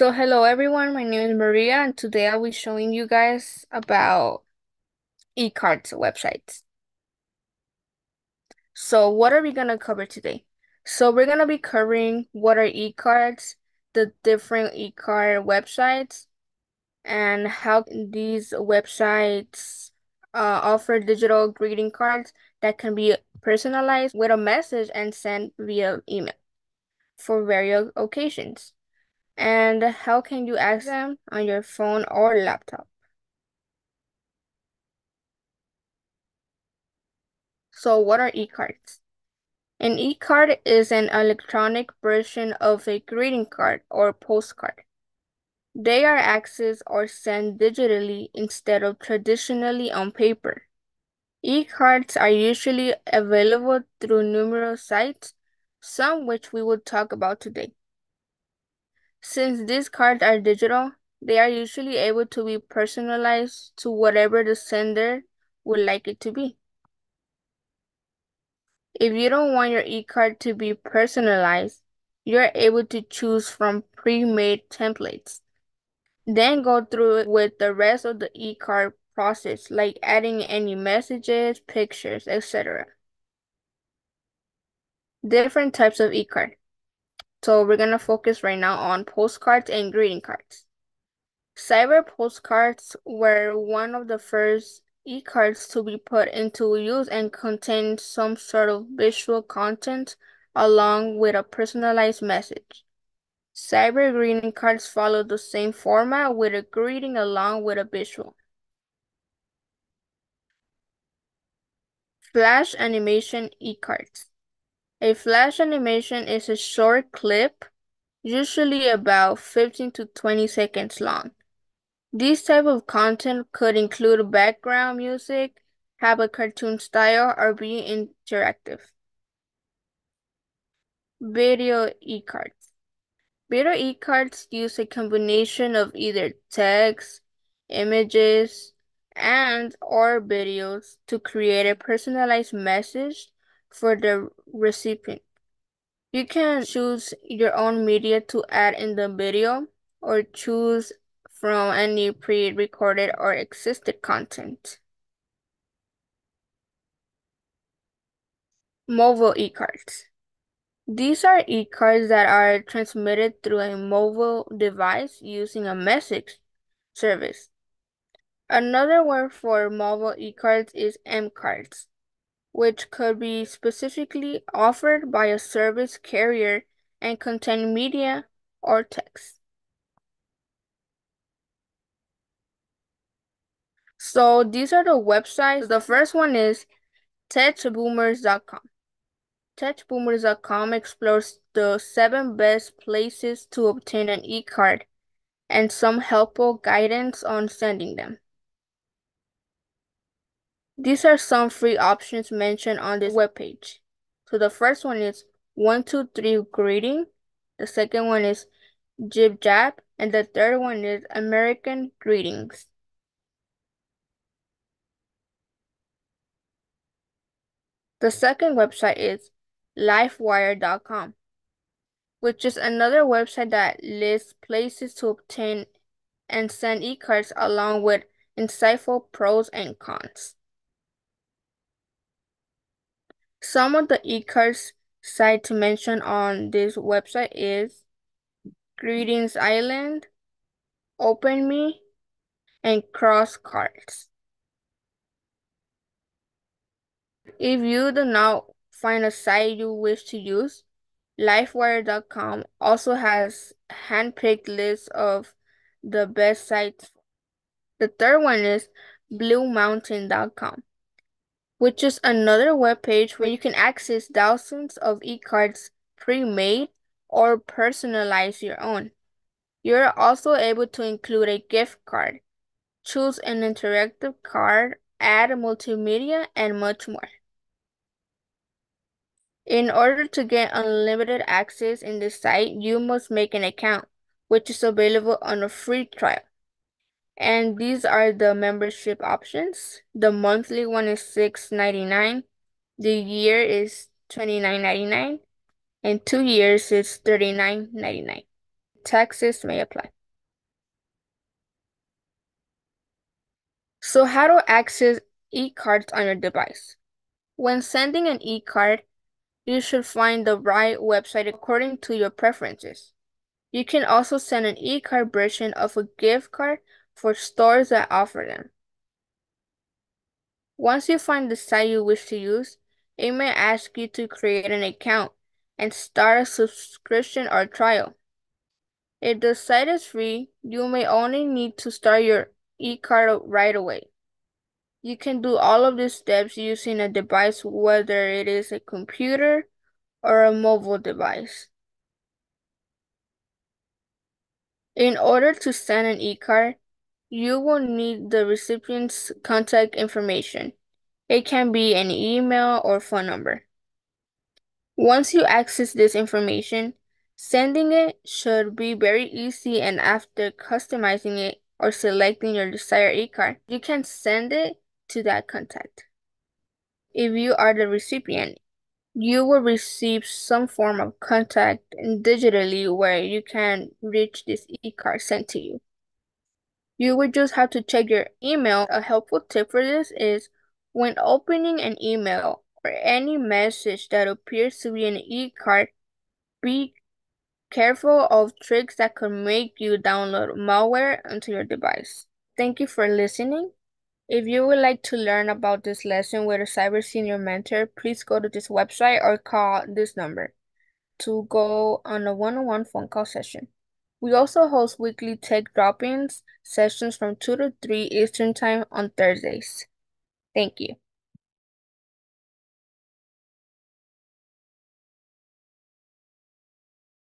So hello everyone, my name is Maria and today I'll be showing you guys about eCards websites. So what are we gonna cover today? So we're gonna be covering what are eCards, the different eCard websites, and how these websites uh, offer digital greeting cards that can be personalized with a message and sent via email for various occasions. And how can you access them on your phone or laptop? So what are e-cards? An e-card is an electronic version of a greeting card or postcard. They are accessed or sent digitally instead of traditionally on paper. E-cards are usually available through numerous sites, some which we will talk about today. Since these cards are digital, they are usually able to be personalized to whatever the sender would like it to be. If you don't want your e-card to be personalized, you're able to choose from pre-made templates. Then go through it with the rest of the e-card process, like adding any messages, pictures, etc. Different types of e-card. So we're going to focus right now on postcards and greeting cards. Cyber postcards were one of the first e-cards to be put into use and contain some sort of visual content along with a personalized message. Cyber greeting cards follow the same format with a greeting along with a visual. Flash animation e-cards. A flash animation is a short clip, usually about 15 to 20 seconds long. This type of content could include background music, have a cartoon style, or be interactive. Video e-cards. Video e-cards use a combination of either text, images, and or videos to create a personalized message for the recipient. You can choose your own media to add in the video or choose from any pre-recorded or existed content. Mobile e-cards. These are e-cards that are transmitted through a mobile device using a message service. Another word for mobile e-cards is M-cards which could be specifically offered by a service carrier and contain media or text. So these are the websites. The first one is techboomers.com. Techboomers.com explores the seven best places to obtain an e-card and some helpful guidance on sending them. These are some free options mentioned on this webpage. So the first one is 123 greeting, the second one is JibJab, and the third one is American greetings. The second website is lifewire.com, which is another website that lists places to obtain and send e-cards along with insightful pros and cons. Some of the e-cards site to mention on this website is Greetings Island, Open Me, and Cross Cards. If you do not find a site you wish to use, Lifewire.com also has handpicked lists of the best sites. The third one is BlueMountain.com which is another web page where you can access thousands of e-cards pre-made or personalize your own. You're also able to include a gift card, choose an interactive card, add multimedia, and much more. In order to get unlimited access in this site, you must make an account, which is available on a free trial. And these are the membership options. The monthly one is $6.99. The year is $29.99. And two years is $39.99. taxes may apply. So how to access e-cards on your device? When sending an e-card, you should find the right website according to your preferences. You can also send an e-card version of a gift card for stores that offer them. Once you find the site you wish to use, it may ask you to create an account and start a subscription or trial. If the site is free, you may only need to start your e-card right away. You can do all of these steps using a device, whether it is a computer or a mobile device. In order to send an e-card, you will need the recipient's contact information. It can be an email or phone number. Once you access this information, sending it should be very easy and after customizing it or selecting your desired e-card, you can send it to that contact. If you are the recipient, you will receive some form of contact digitally where you can reach this e-card sent to you. You would just have to check your email. A helpful tip for this is when opening an email or any message that appears to be an e-card, be careful of tricks that could make you download malware onto your device. Thank you for listening. If you would like to learn about this lesson with a cyber senior mentor, please go to this website or call this number to go on a one-on-one phone call session. We also host weekly tech drop-ins sessions from 2 to 3 Eastern Time on Thursdays. Thank you.